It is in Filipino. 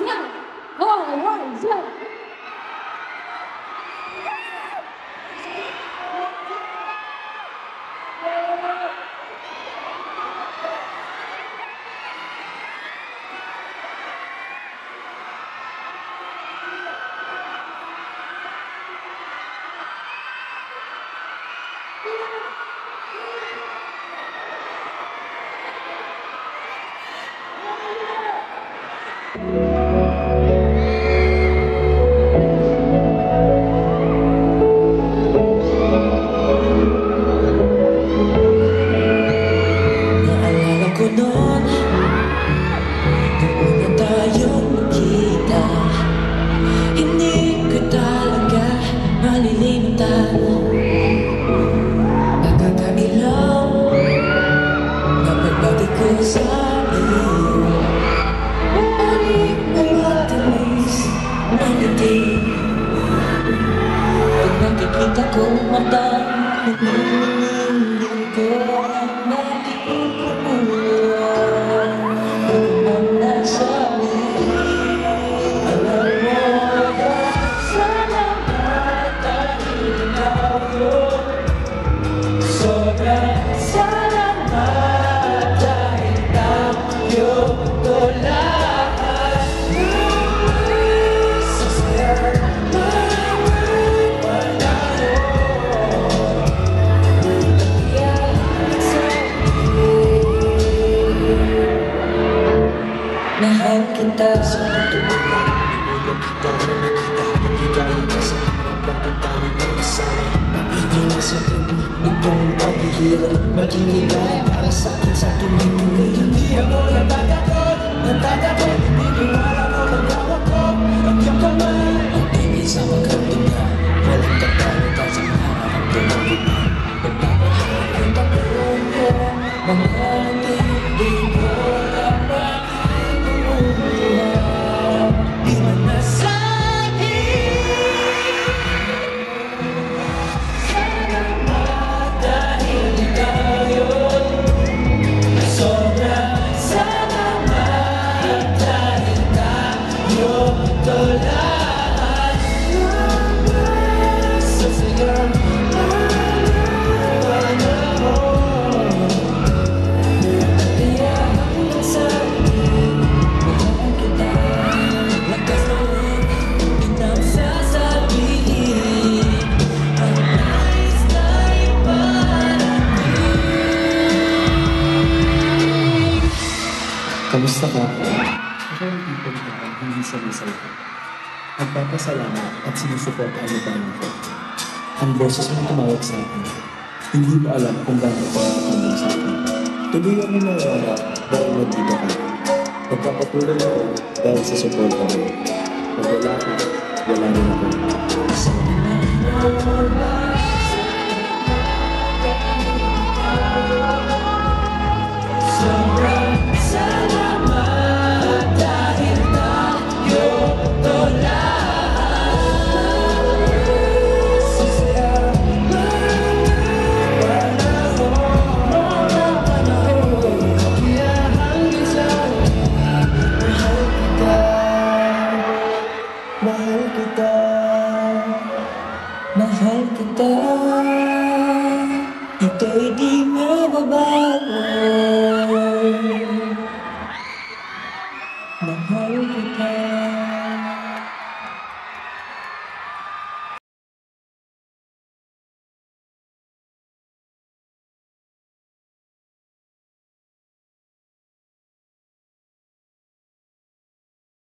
Rất là. Ko noon. Nung una tayong nakita Hindi ko talaga malilimutan Nakakailaw Na pagbati ko sa iyo Balik na matamis na ngiti. Pag nakikita ko mata Nagmumulong ko harap ng pagtawid ng isa Pagiging nasa tubo Itong paghihirap Maging para sa Kamusta ka? Ako ang tipong taong hindi sanisay ko. Nagpapasalamat at sinusuportahan mo ba ako? Ang boses mo tumawag sa akin. Hindi mo alam kung gaano ko nakatulong sa akin. Tulungan mo na wala dahil nandito ka. Nagpapatuloy ako dahil sa suporta mo. Pag wala ka, wala rin ako. Sana hold it down.